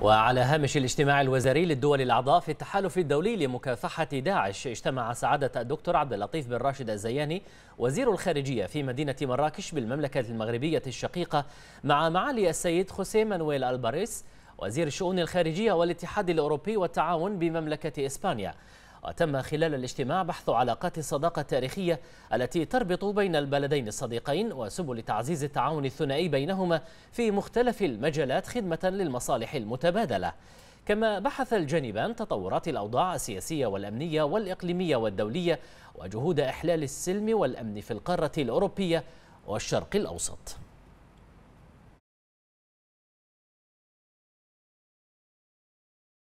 وعلى هامش الاجتماع الوزاري للدول الأعضاء في التحالف الدولي لمكافحة داعش اجتمع سعادة الدكتور عبد اللطيف بن راشد الزياني وزير الخارجية في مدينة مراكش بالمملكة المغربية الشقيقة مع معالي السيد خوسيه مانويل ألباريس وزير الشؤون الخارجية والاتحاد الأوروبي والتعاون بمملكة إسبانيا. وتم خلال الاجتماع بحث علاقات الصداقة التاريخية التي تربط بين البلدين الصديقين وسبل تعزيز التعاون الثنائي بينهما في مختلف المجالات خدمة للمصالح المتبادلة. كما بحث الجانبان تطورات الأوضاع السياسية والأمنية والإقليمية والدولية وجهود إحلال السلم والأمن في القارة الأوروبية والشرق الأوسط.